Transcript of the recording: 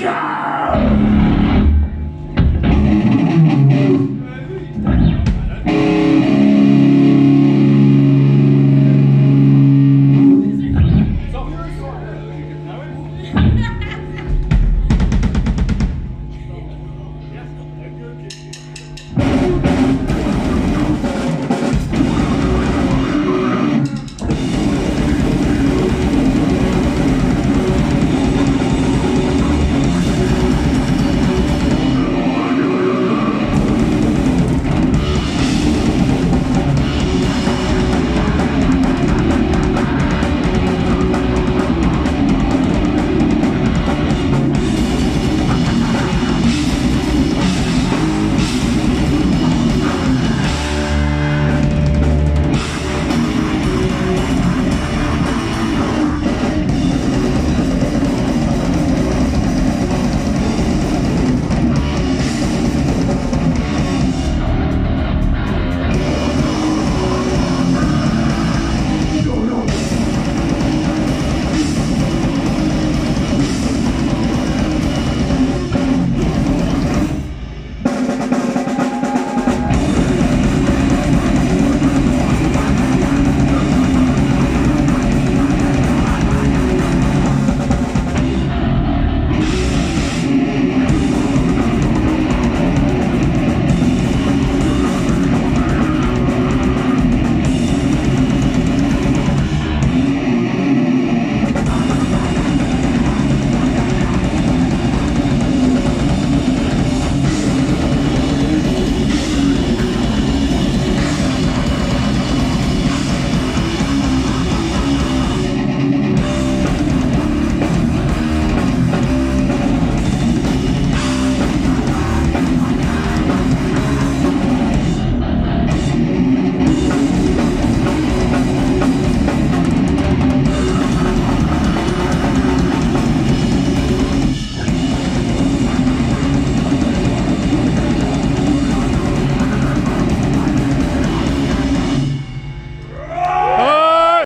Tchau!